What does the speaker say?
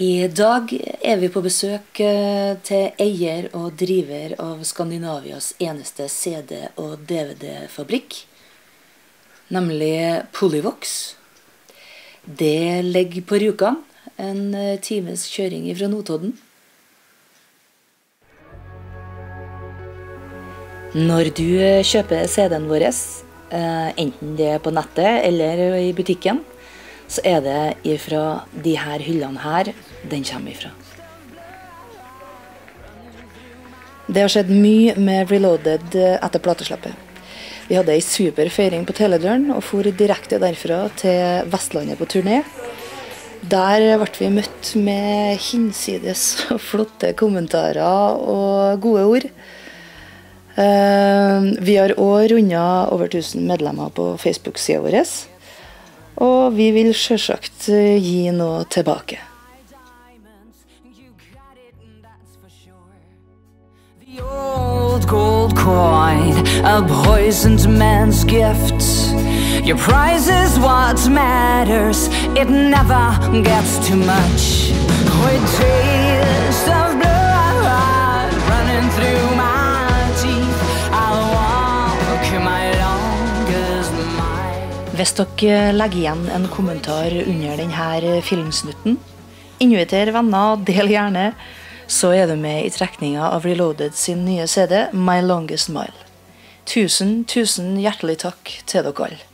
I dag er vi på besøk eh, til eier og driver av Skandinavias eneste CD- og DVD-fabrikk, nemlig Polyvox. Det ligger på Rjukan, en eh, times kjøring fra Notodden. Når du eh, kjøper CD-en vår, enten det er på nettet eller i butikken, så er det ifra de her hyllene her den kommer ifra. Det har skjedd mye med Reloaded etter plateslippet. Vi hadde ei super feiring på Teledøren og for direkte derfra til Vestlandet på turné. Der ble vi møtt med hinsides flotte kommentarer og gode ord. Eh, vi har òg runda over 1000 medlemmer på Facebook-sida vår. Og vi vil sjølsagt eh, gi noe tilbake. gold coin, a poisoned man's gift. Your prize is what matters, it never gets too much. With Hvis dere legger igjen en kommentar under denne filmsnutten, inviter venner, del gjerne så er du med i trekninga av Reloaded sin nye CD My Longest Mile. Tusen, tusen hjertelig takk til dere alle.